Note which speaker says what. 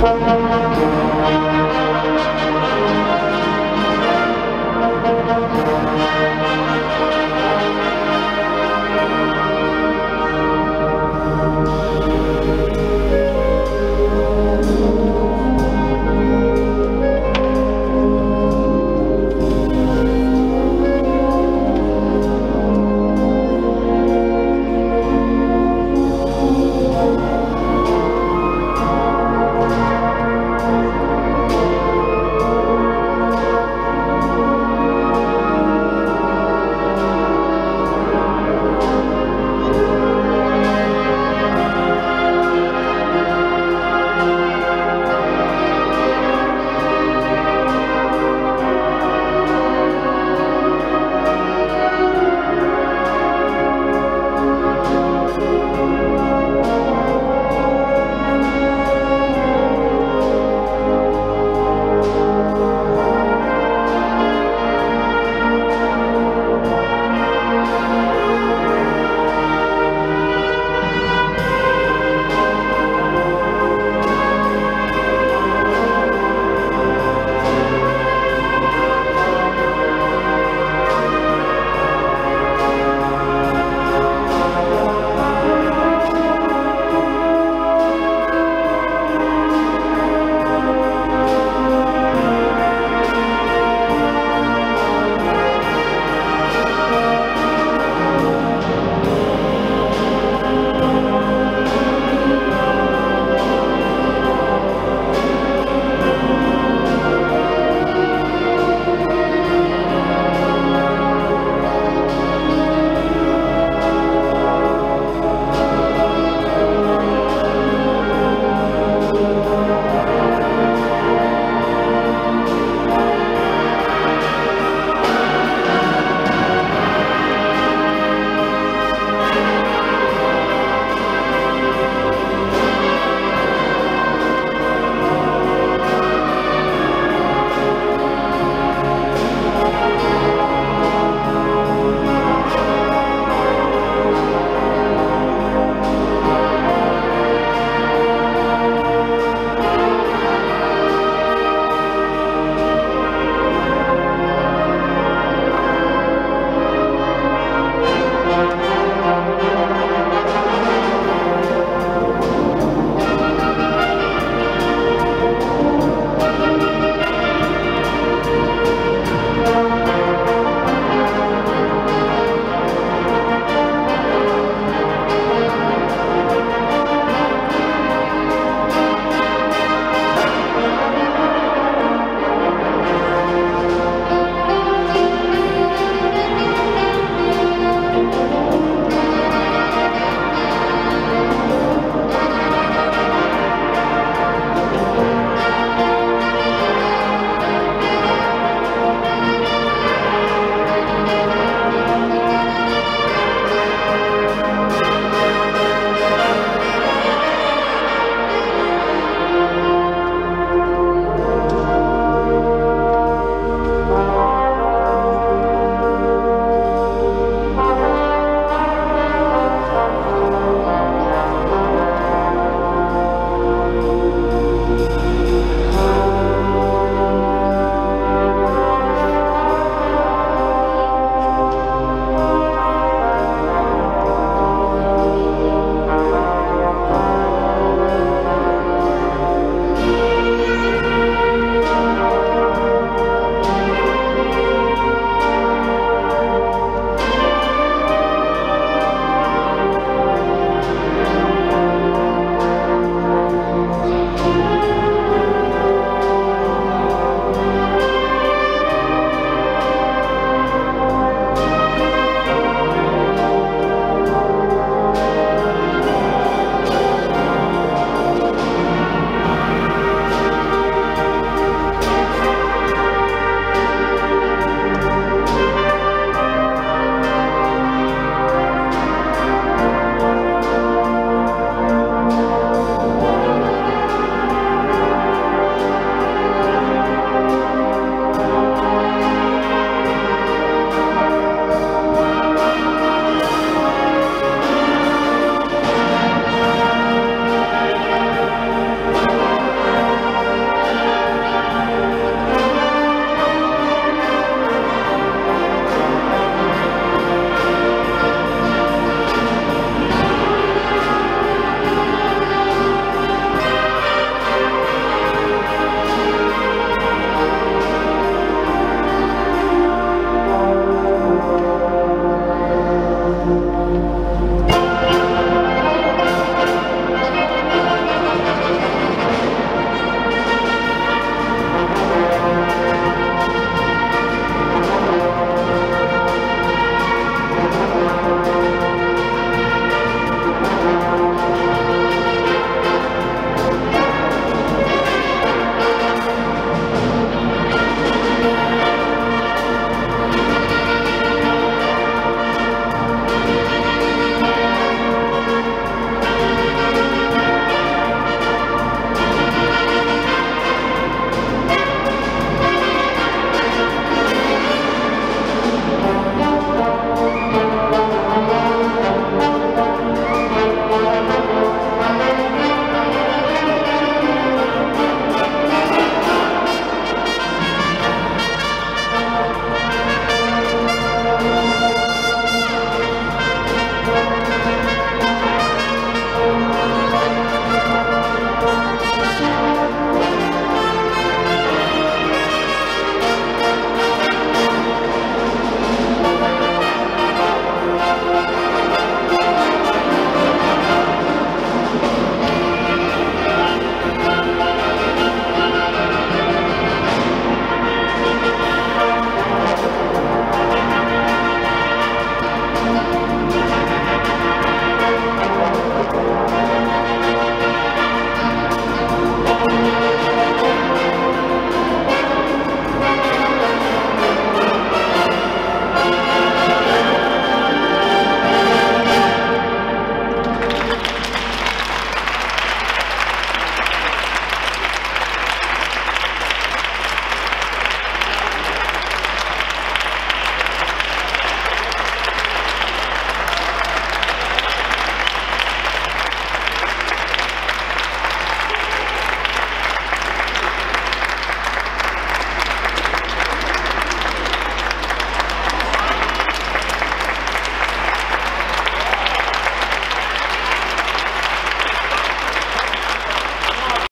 Speaker 1: Música